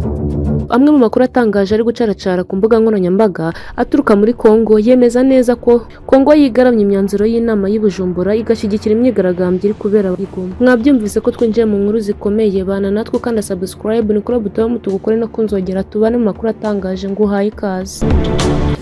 thank you amwe mu makuru atangaje ari gucaracara ku mbuga nkoranyambaga aturuka muri Congo yemeza neza ko Congo yigaramye imyanzuro y'inama y'i Bujumbura igashyigikira imyigaragambyo iri kubera i Goma mwabyumvise ko twinjiye mu nkuru zikomeye. Bana natwe kandi subscribe. Ni kuri buto tugukore no kunzogera tubane mu makuru atangaje ngo uhaye ikaze.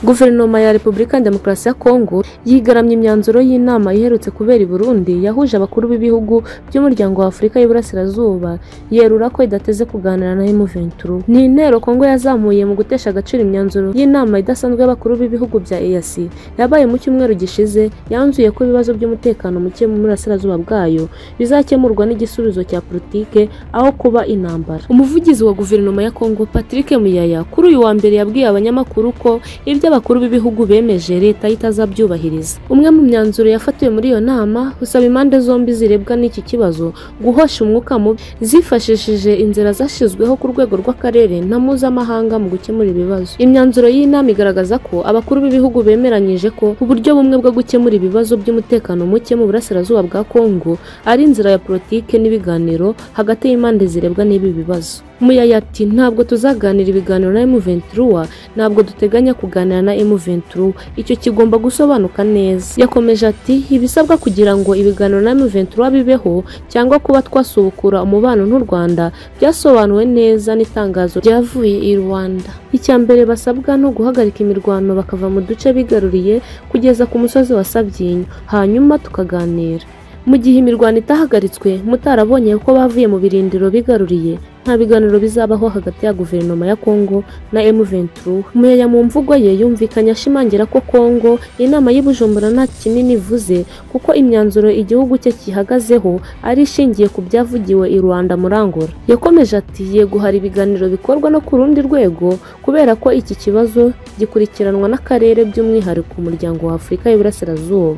Guverinoma ya Repubulika ya Demokarasi ya Kongo yigaramye imyanzuro y'inama iherutse kubera i Burundi yahuje abakuru b'ibihugu by'umuryango wa Afurika y'Iburasirazuba. Yerura ko idateze kuganira na M23 ni intero Kongo yazamuye mu gutesha agaciro imyanzuro y'inama idasanzwe y'abakuru b'ibihugu bya EAC yabaye mu cyumweru gishize yanzuye ko ibibazo by'umutekano muke mu burasirazuba bwayo bizakemurwa n'igisubizo cya politike aho kuba intambara. Umuvugizi wa guverinoma ya Kongo Patrick Muyaya kuri uyu wa mbere yabwiye abanyamakuru ko ibyo abakuru b'ibihugu bemeje leta itazabyubahiriza. Umwe mu myanzuro yafatiwe muri iyo nama usaba impande zombi zirebwa n'iki kibazo guhosha umwuka mubi zifashishije inzira zashyizweho ku rwego rw'akarere na mpuzamahanga mu gukemura ibibazo. Imyanzuro y'inama igaragaza ko abakuru b'ibihugu bemeranyije ko uburyo bumwe bwo gukemura ibibazo by'umutekano muke mu burasirazuba bwa Kongo ari inzira ya politike n'ibiganiro hagati y'impande zirebwa n'ibi bibazo. Muyaya ati ntabwo tuzaganira ibiganiro na M23 ntabwo duteganya kuganira na M23. Icyo kigomba gusobanuka neza. Yakomeje ati ibisabwa kugira ngo ibiganiro na M23 bibeho cyangwa kuba twasubukura umubano n'u Rwanda byasobanuwe neza n'itangazo ryavuye i Rwanda. Icya mbere basabwa no guhagarika imirwano bakava mu duce bigaruriye kugeza ku musozi wa Sabyinyo. Hanyuma tukaganira. Mu gihe imirwano itahagaritswe mutarabonye ko bavuye mu birindiro bigaruriye. Nta biganiro bizabaho hagati ya guverinoma ya Kongo na M23. Muyaya mu mvugo ye yumvikanye ashimangira ko Kongo inama y'i Bujumbura nta kinini ivuze kuko imyanzuro igihugu cye gihagazeho ari ishingiye ku byavugiwe i Rwanda muri Angola. Yakomeje ati yego hari ibiganiro bikorwa no ku rundi rwego kubera ko iki kibazo gikurikiranwa n'akarere by'umwihariko umuryango wa Afurika y'Iburasirazuba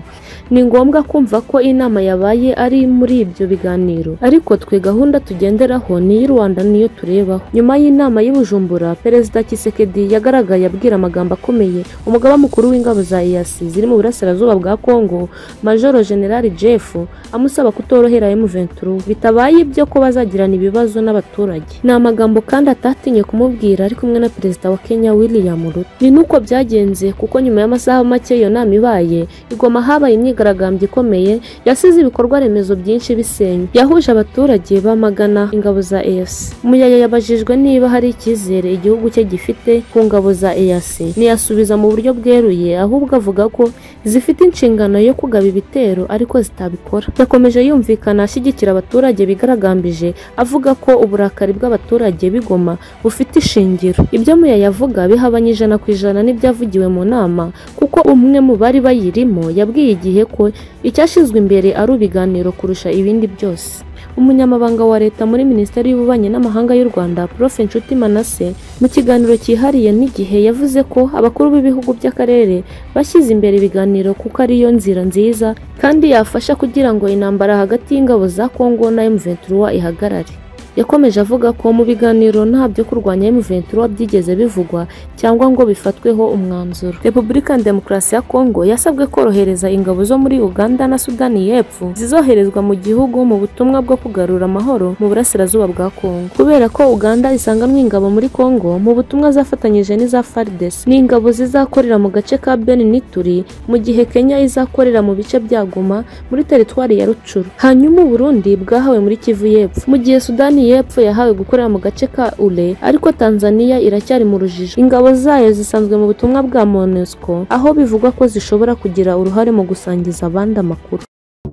ni ngombwa kumva ko inama yabaye ari muri ibyo biganiro. Ariko twe gahunda tugenderaho ni iy'i Rwanda niyo turebaho. Nyuma y'inama y'i Bujumbura perezida Kisekedi yagaragaye abwira amagambo akomeye. Umugaba mukuru w'ingabo za EAC ziri mu burasirazuba bwa Kongo Major General Jeff amusaba kutorohera M23. Bitabaye ibyo ko bazagirana ibibazo n'abaturage. Ni amagambo kandi atatinye kumubwira ari kumwe na perezida wa Kenya William Ruto. Ni nuko byagenze kuko nyuma y'amasaha make iyo nama ibaye igoma habaye imyigaragambyo ikomeye yasize ibikorwa remezo byinshi bisenywe yahuje abaturage bamagana ingabo za EAC Muyaya yabajijwe niba hari icyizere igihugu cye gifite ku ngabo za EAC ntiyasubiza mu buryo bweruye ahubwo avuga ko zifite inshingano yo kugaba ibitero ariko zitabikora. Yakomeje yumvikana ashyigikira abaturage bigaragambije avuga ko uburakari bw'abaturage bigoma bufite ishingiro. Ibyo Muyaya avuga bihabanye ijana ku ijana n'ibyavugiwe mu nama kuko umwe mu bari bayirimo yabwiye igihe ko icyashyizwe imbere ari ibiganiro kurusha ibindi byose. Umunyamabanga wa leta muri minisiteri y'ububanyi n'amahanga y'u Rwanda Prof. Nshuti Manase mu kiganiro cyihariye n'igihe yavuze ko abakuru b'ibihugu by'akarere bashyize imbere ibiganiro kuko ariyo nzira nziza kandi yafasha kugira ngo intambara hagati y'ingabo za Kongo na M23 ihagarare. Yakomeje avuga ko mu biganiro nta byo kurwanya M23 byigeze bivugwa cyangwa ngo bifatweho umwanzuro. Repubulika Demokarasi ya Kongo yasabwe korohereza ingabo zo muri Uganda na Sudani y'Epfo zizoherezwa mu gihugu mu butumwa bwo kugarura amahoro mu burasirazuba bwa Kongo kubera ko Uganda isanganwe ingabo muri Kongo mu butumwa zafatanyije n'iza FARDC n'ingabo zizakorera mu gace ka Beni n'Ituri mu gihe Kenya izakorera mu bice bya Goma muri teritwari ya Rucuru hanyuma Burundi bwahawe muri Kivu y'Epfo. Mu gihe Sudani y'Epfo yahawe gukorera mu gace ka Ule ariko Tanzania iracyari mu rujijo. Ingabo zayo zisanzwe mu butumwa bwa MONUSCO aho bivugwa ko zishobora kugira uruhare mu gusangiza abandi amakuru.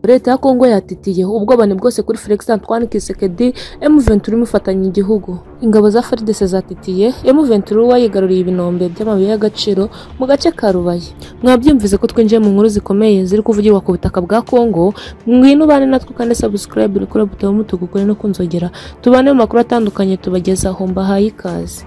Leta ya kongo yatitiye ubwobane bwose kuri felix antoine kisekedi m23 imufatanya igihugu ingabo za fardc zatitiye m23 yigaruriye ibinombe by'amabuye y'agaciro mu gace ka rubaye mwabyumvise ko twinjiye mu nkuru zikomeye ziri kuvugirwa ku butaka bwa kongo ngwino ubane natwe kandi subscribe kuri buto mutugu kuri no kunzogera tubane mu makuru atandukanye tubagezaho mbahaye ikaze.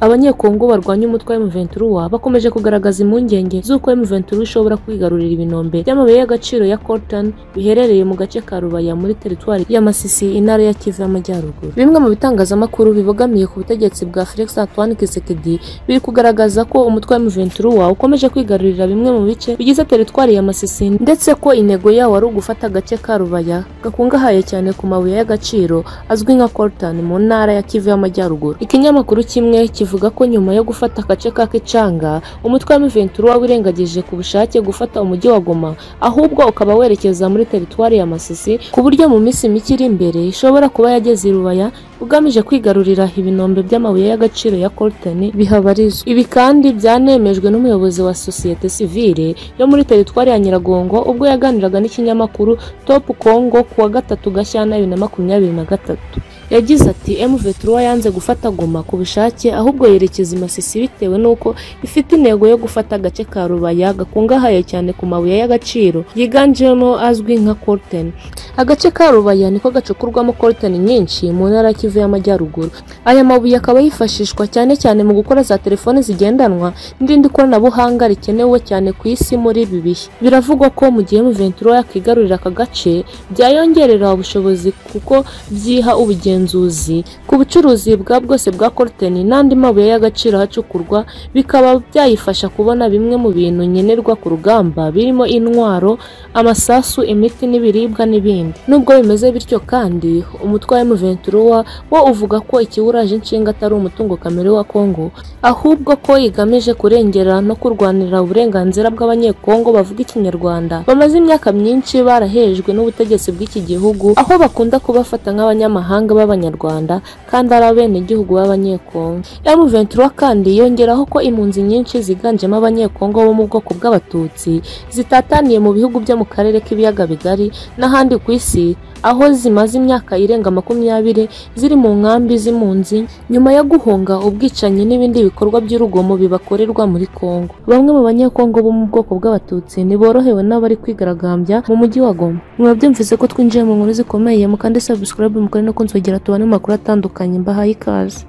Abanyekongo barwanya umutwe wa M23 bakomeje kugaragaza impungenge z'uko M23 ishobora kwigarurira ibinombe by'amabuye y'agaciro ya coltan biherereye mu gace ka Rubaya muri teritwari ya Masisi intara ya Kivu y'Amajyaruguru. Bimwe mu bitangazamakuru bibogamiye ku butegetsi bwa Felix Antoine Tshisekedi biri kugaragaza ko umutwe wa M23 ukomeje kwigarurira bimwe mu bice bigize teritwari ya Masisi ndetse ko intego yawo ari ugufata agace ka Rubaya gakungahaye cyane ku mabuye y'agaciro azwi nka coltan mu ntara ya Kivu y'Amajyaruguru. Ikinyamakuru kimwe kivuga ko nyuma yo gufata agace ka Kicanga umutwe wa M23 wirengagije ku bushake gufata umujyi wa Goma ahubwo ukaba werekeza muri teritwari ya Masisi ku buryo mu minsi mike iri imbere ishobora kuba yageze i Rubaya ugamije kwigarurira ibinombe by'amabuye y'agaciro ya coltan bihabarizwa ibi kandi byanemejwe n'umuyobozi wa sosiyete sivile yo muri teritwari ya Nyiragongo ubwo yaganiraga n'ikinyamakuru Top Congo kuwa gatatu Gashyantare bibiri na makumyabiri na gatatu. Yagize ati M23 yanze gufata Goma ku bushake ahubwo yerekeza i Masisi bitewe n'uko ifite intego yo gufata agace ka Rubaya gakungahaye cyane ku mabuye y'agaciro yiganjemo azwi nka coltan agace ka Rubaya niko gacukurwamo coltan nyinshi mu ntara Kivu y'Amajyaruguru. Aya mabuye akaba yifashishwa cyane cyane mu gukora za telefone zigendanwa n'irindi koranabuhanga rikenewe cyane ku isi muri ibi bihe biravugwa ko mu gihe M23 yakigarurira aka gace byayongerera ubushobozi kuko byiha ubugenzuzi ku bucuruzi bwa bwose bwa coltan n'andi mabuye y'agaciro hacukurwa bikaba byayifasha kubona bimwe mu bintu nkenerwa ku rugamba birimo intwaro amasasu imiti n'ibiribwa n'ibindi. Nubwo bimeze bityo kandi umutwe wa M23 wo uvuga ko ikiwuraje inshinga atari umutungo kamere wa Kongo ahubwo ko igamije kurengera no kurwanira uburenganzira bw'abanyekongo bavuga ikinyarwanda. Bamaze imyaka myinshi barahejwe n'ubutegetsi bw'iki gihugu aho bakunda kubafata nk'abanyamahanga b'abanyarwanda kandi ari abenegihugu b'abanyekongo. M23 kandi yongeraho ko impunzi nyinshi ziganjemo abanyekongo bo mu bwoko bw'abatutsi zitataniye mu bihugu byo mu karere k'ibiyaga bigari n'ahandi ku isi aho zimaze imyaka irenga makumyabiri ziri mu nkambi z'impunzi nyuma yo guhunga ubwicanyi n'ibindi bikorwa by'urugomo bibakorerwa muri Kongo bamwe mu banyekongo bo mu bwoko bw'abatutsi ntiborohewe n'abari kwigaragambya mu mujyi wa Goma. Murabyumvise ko twinjiye mu nkuru zikomeye mukande subscribe mukore no kunzogera tubane mu makuru atandukanye. Mbahaye ikaze.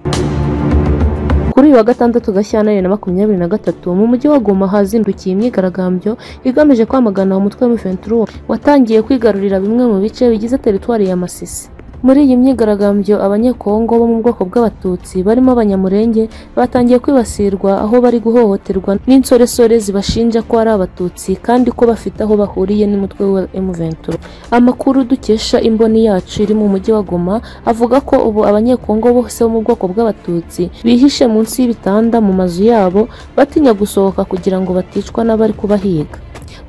Kuri uyu wa gatandatu Gashyantare na makumyabiri na gatatu mu mujyi wa Goma hazindukiye imyigaragambyo igamije kwamagana umutwe wa M23 watangiye kwigarurira bimwe mu bice bigize teritwari ya Masisi. Muri iyi myigaragambyo abanyekongo bo mu bwoko bw'abatutsi barimo abanyamurenge batangiye kwibasirwa aho bari guhohoterwa n'insoresore zibashinja ko ari abatutsi kandi ko bafite aho bahuriye n'umutwe wa M23. Amakuru dukesha imboni yacu iri mu mujyi wa Goma avuga ko ubu abanyekongo bose bo mu bwoko bw'abatutsi bihishe munsi y'ibitanda mu mazu yabo batinya gusohoka kugira ngo baticwa n'abari kubahiga.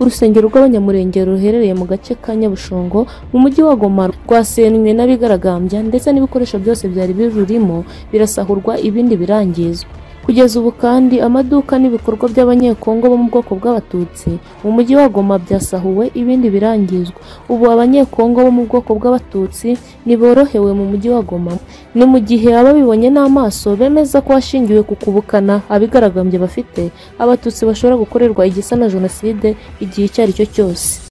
Urusengero rw'abanyamurenge ruherereye mu gace ka Nyabushongo mu mujyi wa Goma rwasenywe n'abigaragambya ndetse n'ibikoresho byose byari birurimo birasahurwa ibindi birangizwa. Kugeza ubu kandi amaduka n'ibikorwa by'abanyekongo bo mu bwoko bw'abatutsi mu mujyi wa Goma byasahuwe ibindi birangizwa. Ubu abanyekongo bo mu bwoko bw'abatutsi ntiborohewe mu mujyi wa Goma. Ni mu gihe ababibonye n'amaso bemeza ko hashingiwe ku kubukana abigaragambye bafite abatutsi bashobora gukorerwa igisa na jenoside igihe icyo ari cyo cyose.